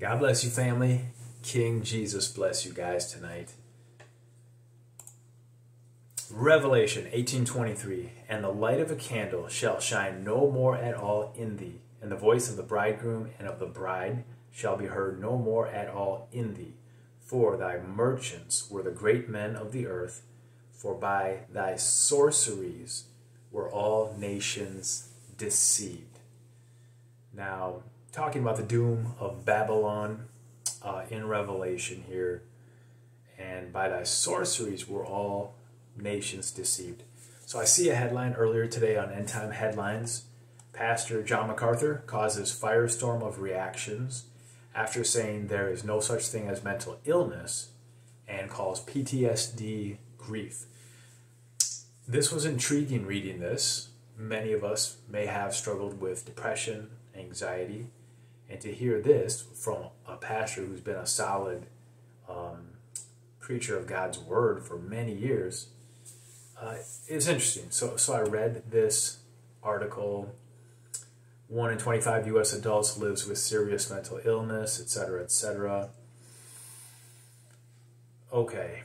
God bless you, family. King Jesus bless you guys tonight. Revelation 18:23 And the light of a candle shall shine no more at all in thee and the voice of the bridegroom and of the bride shall be heard no more at all in thee for thy merchants were the great men of the earth for by thy sorceries were all nations deceived now talking about the doom of Babylon uh, in Revelation here and by thy sorceries were all nations deceived. So I see a headline earlier today on End Time Headlines. Pastor John MacArthur causes firestorm of reactions after saying there is no such thing as mental illness and calls PTSD grief. This was intriguing reading this. Many of us may have struggled with depression, anxiety, and to hear this from a pastor who's been a solid um, preacher of God's word for many years uh, it's interesting. So, so I read this article. One in 25 U.S. adults lives with serious mental illness, etc., etc. Okay.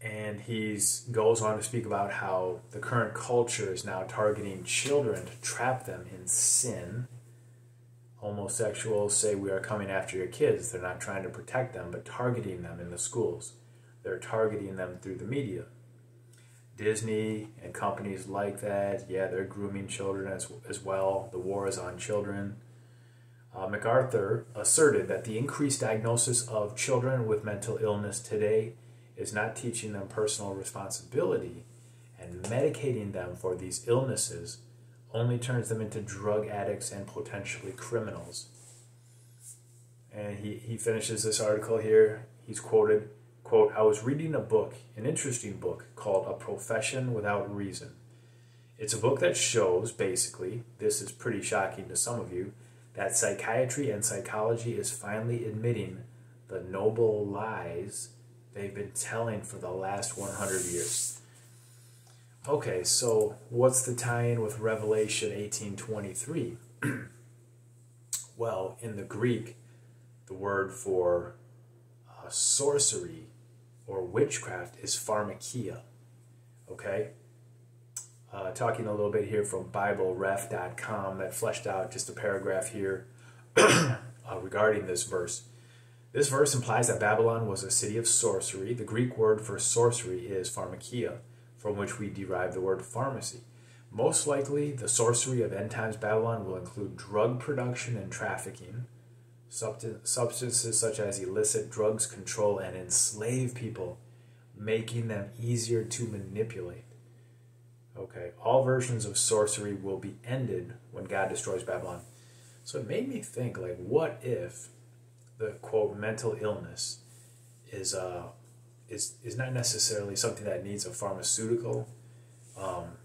And he goes on to speak about how the current culture is now targeting children to trap them in sin. Homosexuals say we are coming after your kids. They're not trying to protect them, but targeting them in the schools. They're targeting them through the media. Disney and companies like that, yeah, they're grooming children as, as well. The war is on children. Uh, MacArthur asserted that the increased diagnosis of children with mental illness today is not teaching them personal responsibility, and medicating them for these illnesses only turns them into drug addicts and potentially criminals. And he, he finishes this article here. He's quoted quote, I was reading a book, an interesting book called A Profession Without Reason. It's a book that shows, basically, this is pretty shocking to some of you, that psychiatry and psychology is finally admitting the noble lies they've been telling for the last 100 years. Okay, so what's the tie-in with Revelation 18:23? well, in the Greek, the word for uh, sorcery or witchcraft is pharmakia. Okay? Uh, talking a little bit here from BibleRef.com that fleshed out just a paragraph here uh, regarding this verse. This verse implies that Babylon was a city of sorcery. The Greek word for sorcery is pharmakia, from which we derive the word pharmacy. Most likely, the sorcery of end times Babylon will include drug production and trafficking, substances such as illicit drugs control and enslave people, making them easier to manipulate. Okay, all versions of sorcery will be ended when God destroys Babylon. So it made me think, like, what if the quote mental illness is uh is is not necessarily something that needs a pharmaceutical, um,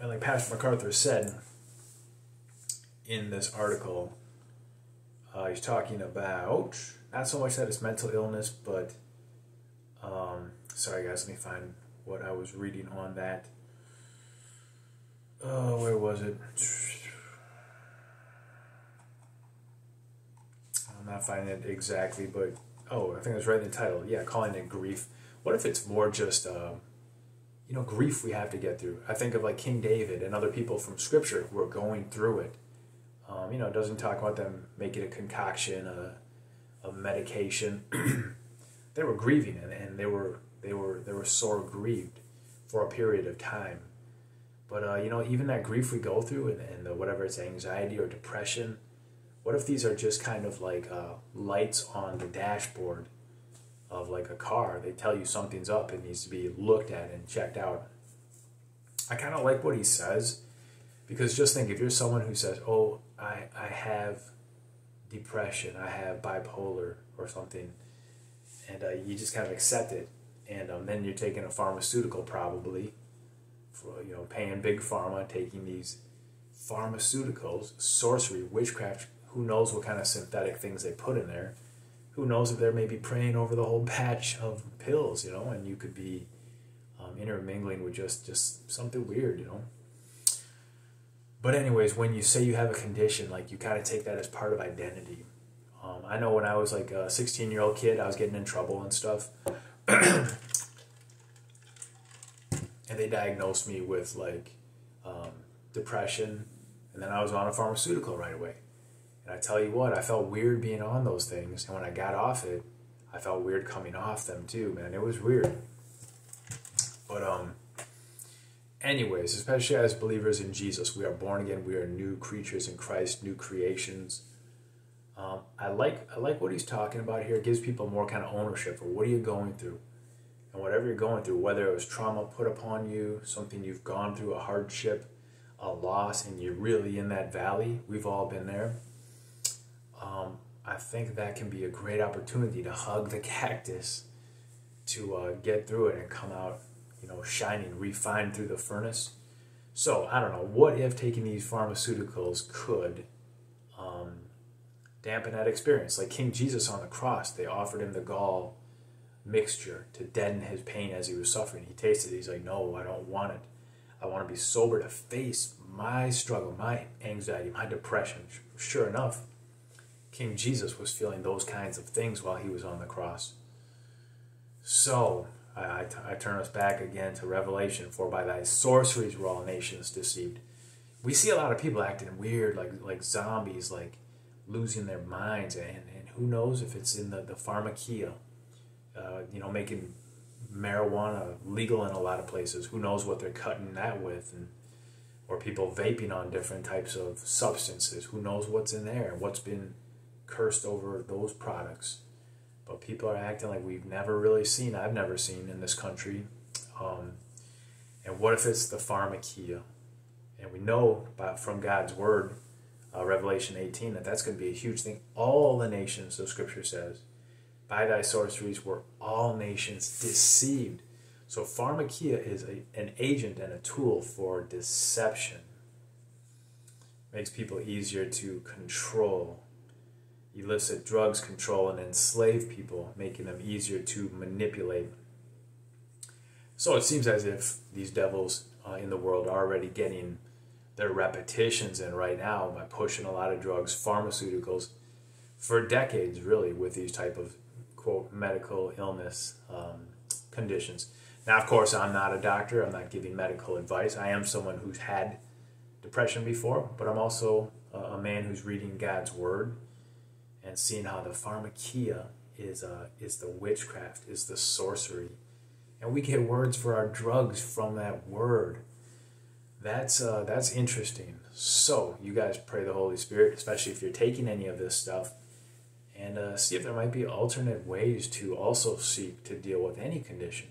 and like Pastor MacArthur said in this article, uh, he's talking about not so much that it's mental illness, but um, sorry guys, let me find what I was reading on that. Oh, where was it? I'm not finding it exactly, but oh, I think I was right in the title. Yeah, calling it grief. What if it's more just, uh, you know, grief we have to get through? I think of like King David and other people from Scripture who are going through it um, you know, it doesn't talk about them making a concoction, a, a medication. they were grieving and, and they were they were they were sore grieved for a period of time. But uh, you know, even that grief we go through and, and the, whatever it's anxiety or depression, what if these are just kind of like uh, lights on the dashboard of like a car? They tell you something's up, it needs to be looked at and checked out. I kind of like what he says because just think if you're someone who says, "Oh, I I have depression, I have bipolar or something," and uh, you just kind of accept it, and um, then you're taking a pharmaceutical probably, for you know paying big pharma, taking these pharmaceuticals, sorcery, witchcraft. Who knows what kind of synthetic things they put in there? Who knows if they're maybe praying over the whole batch of pills, you know, and you could be um, intermingling with just just something weird, you know. But anyways, when you say you have a condition, like you kind of take that as part of identity. Um, I know when I was like a 16 year old kid, I was getting in trouble and stuff. and they diagnosed me with like um, depression, and then I was on a pharmaceutical right away. And I tell you what, I felt weird being on those things, and when I got off it, I felt weird coming off them too, man. It was weird. But um, anyways, especially as believers in Jesus, we are born again. We are new creatures in Christ, new creations. Um, I like I like what he's talking about here. It gives people more kind of ownership for what are you going through and whatever you're going through, whether it was trauma put upon you, something you've gone through, a hardship, a loss, and you're really in that valley, we've all been there. Um, I think that can be a great opportunity to hug the cactus, to uh, get through it and come out, you know, shining, refined through the furnace. So I don't know. What if taking these pharmaceuticals could um, dampen that experience? Like King Jesus on the cross, they offered him the gall mixture to deaden his pain as he was suffering. He tasted it. He's like, no, I don't want it. I want to be sober to face my struggle, my anxiety, my depression. Sure enough, King Jesus was feeling those kinds of things while he was on the cross. So, I, I, turn us back again to Revelation. For by thy sorceries were all nations deceived. We see a lot of people acting weird, like like zombies, like losing their minds, and, and who knows if it's in the, the pharmakia uh, you know, making marijuana legal in a lot of places. Who knows what they're cutting that with, and or people vaping on different types of substances. Who knows what's in there? and What's been cursed over those products? But people are acting like we've never really seen. I've never seen in this country. Um, and what if it's the pharmakia? And we know by, from God's word, uh, Revelation 18, that that's going to be a huge thing. All the nations, the scripture says, by thy sorceries were all nations deceived. So pharmakia is a, an agent and a tool for deception. Makes people easier to control. Illicit drugs control and enslave people, making them easier to manipulate. So it seems as if these devils uh, in the world are already getting their repetitions in right now by pushing a lot of drugs, pharmaceuticals, for decades really with these type of quote medical illness um, conditions. Now, of course, I'm not a doctor. I'm not giving medical advice. I am someone who's had depression before, but I'm also a man who's reading God's word and seeing how the pharmakia is uh, is the witchcraft, is the sorcery, and we get words for our drugs from that word. That's uh, that's interesting. So you guys pray the Holy Spirit, especially if you're taking any of this stuff and uh, see if there might be alternate ways to also seek to deal with any condition.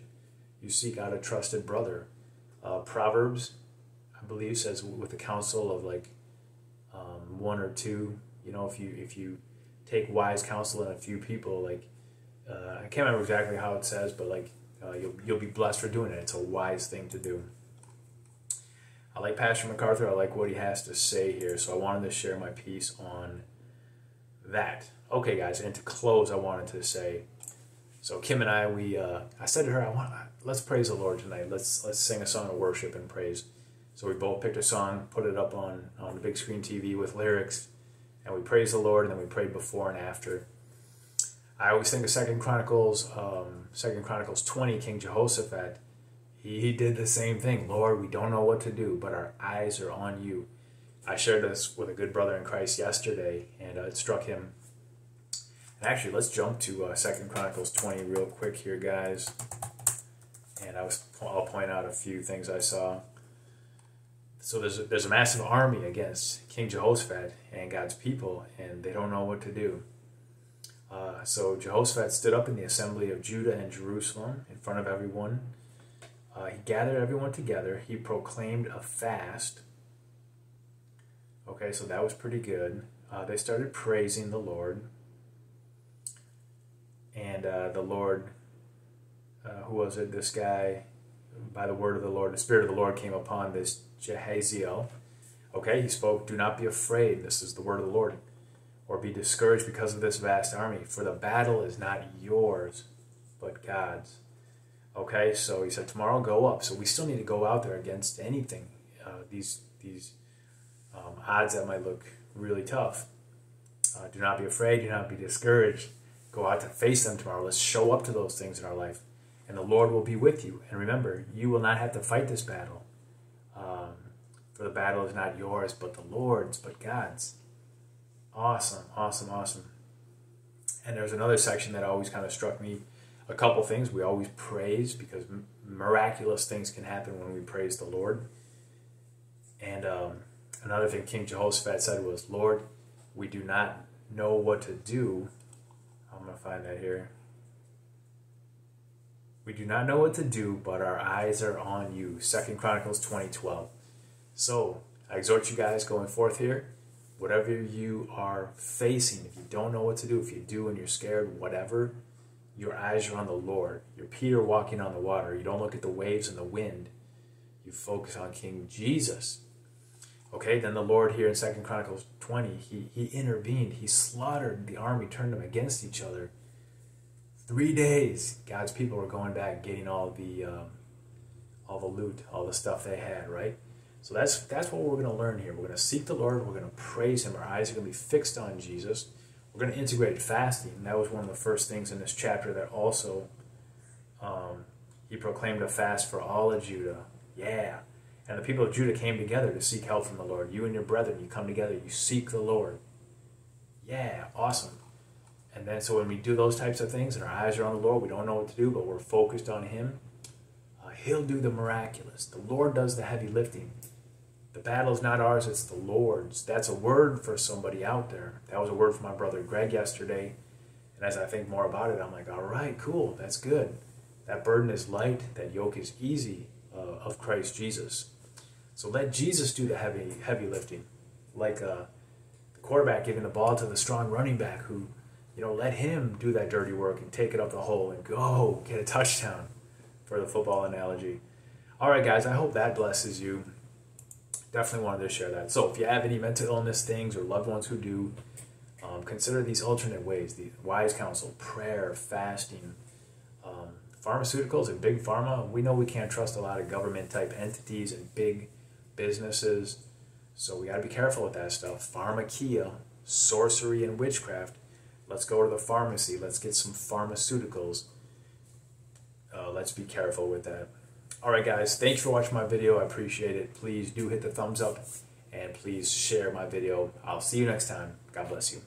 You seek out a trusted brother. Uh, Proverbs, I believe, says with the counsel of like um, one or two. You know, if you if you take wise counsel in a few people, like uh, I can't remember exactly how it says, but like uh, you'll you'll be blessed for doing it. It's a wise thing to do. I like Pastor MacArthur. I like what he has to say here, so I wanted to share my piece on that. Okay, guys, and to close, I wanted to say, so Kim and I, we, uh, I said to her, I want, let's praise the Lord tonight. Let's let's sing a song of worship and praise. So we both picked a song, put it up on on the big screen TV with lyrics, and we praise the Lord, and then we pray before and after. I always think of Second Chronicles, um, Second Chronicles twenty, King Jehoshaphat. He, he did the same thing. Lord, we don't know what to do, but our eyes are on you. I shared this with a good brother in Christ yesterday, and uh, it struck him. And actually, let's jump to uh, Second Chronicles 20 real quick here, guys. And I was, I'll point out a few things I saw. So there's a, there's a massive army against King Jehoshaphat and God's people, and they don't know what to do. Uh, so Jehoshaphat stood up in the assembly of Judah and Jerusalem in front of everyone. Uh, he gathered everyone together. He proclaimed a fast Okay, so that was pretty good. Uh, they started praising the Lord. And uh, the Lord, uh, who was it? This guy, by the word of the Lord, the Spirit of the Lord came upon this Jahaziel. Okay, he spoke, Do not be afraid. This is the word of the Lord. Or be discouraged because of this vast army, for the battle is not yours, but God's. Okay, so he said, Tomorrow go up. So we still need to go out there against anything. Uh, these, these um, odds that might look really tough. Uh, do not be afraid. Do not be discouraged. Go out to face them tomorrow. Let's show up to those things in our life. And the Lord will be with you. And remember, you will not have to fight this battle. Um, for the battle is not yours, but the Lord's, but God's. Awesome, awesome, awesome. And there's another section that always kind of struck me. A couple things we always praise because miraculous things can happen when we praise the Lord. And um, another thing King Jehoshaphat said was, Lord, we do not know what to do. I'm going to find that here. We do not know what to do, but our eyes are on you. Second Chronicles 2012. So I exhort you guys going forth here, whatever you are facing, if you don't know what to do, if you do and you're scared, whatever, your eyes are on the Lord. You're Peter walking on the water. You don't look at the waves and the wind. You focus on King Jesus. Okay, then the Lord here in Second Chronicles 20, he, he intervened. He slaughtered the army, turned them against each other. Three days, God's people were going back, getting all the um, all the loot, all the stuff they had, right? So that's that's what we're going to learn here. We're going to seek the Lord. We're going to praise Him. Our eyes are going to be fixed on Jesus. We're going to integrate fasting. That was one of the first things in this chapter that also um, He proclaimed a fast for all of Judah. Yeah. And the people of Judah came together to seek help from the Lord. You and your brethren, you come together, you seek the Lord. Yeah, awesome. And then, so when we do those types of things and our eyes are on the Lord, we don't know what to do, but we're focused on Him, uh, He'll do the miraculous. The Lord does the heavy lifting. The battle is not ours, it's the Lord's. That's a word for somebody out there. That was a word for my brother Greg yesterday. And as I think more about it, I'm like, all right, cool, that's good. That burden is light, that yoke is easy uh, of Christ Jesus. So let Jesus do the heavy, heavy lifting, like uh, the quarterback giving the ball to the strong running back who, you know, let him do that dirty work and take it up the hole and go get a touchdown for the football analogy. All right, guys, I hope that blesses you definitely wanted to share that. So if you have any mental illness things or loved ones who do, um, consider these alternate ways: the wise counsel, prayer, fasting, um, pharmaceuticals, and big pharma. We know we can't trust a lot of government type entities and big businesses, so we got to be careful with that stuff. Pharmakia, sorcery, and witchcraft. Let's go to the pharmacy. Let's get some pharmaceuticals. Uh, let's be careful with that. Alright guys, thanks for watching my video. I appreciate it. Please do hit the thumbs up and please share my video. I'll see you next time. God bless you.